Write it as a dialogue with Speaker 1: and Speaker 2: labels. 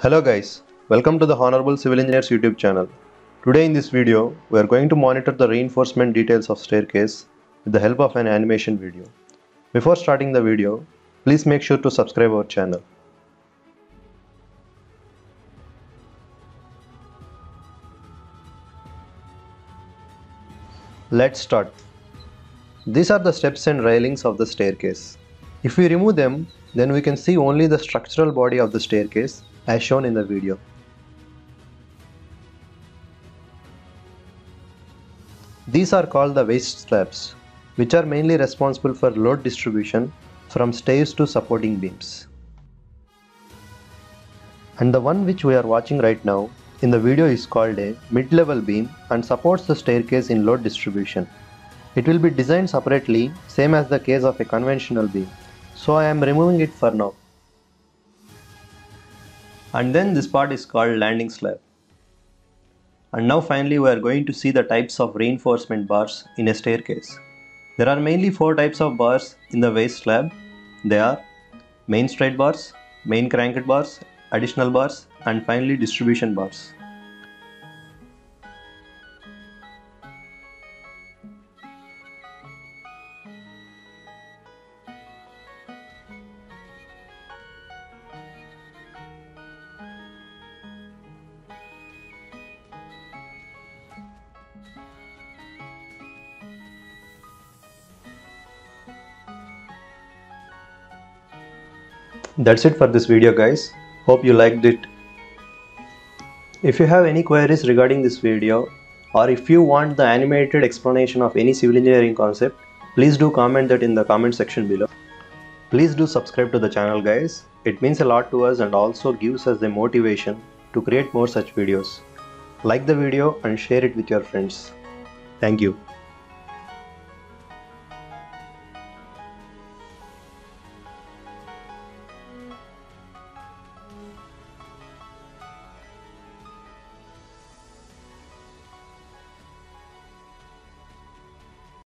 Speaker 1: Hello guys, welcome to the Honorable Civil Engineers YouTube channel. Today in this video, we are going to monitor the reinforcement details of staircase with the help of an animation video. Before starting the video, please make sure to subscribe our channel. Let's start. These are the steps and railings of the staircase. If we remove them, then we can see only the structural body of the staircase as shown in the video. These are called the waist slabs, which are mainly responsible for load distribution from stairs to supporting beams. And the one which we are watching right now in the video is called a mid-level beam and supports the staircase in load distribution. It will be designed separately, same as the case of a conventional beam. So I am removing it for now. And then this part is called landing slab. And now finally we are going to see the types of reinforcement bars in a staircase. There are mainly four types of bars in the waist slab. They are main straight bars, main cranked bars, additional bars and finally distribution bars. That's it for this video guys. Hope you liked it. If you have any queries regarding this video or if you want the animated explanation of any civil engineering concept, please do comment that in the comment section below. Please do subscribe to the channel guys. It means a lot to us and also gives us the motivation to create more such videos. Like the video and share it with your friends. Thank you.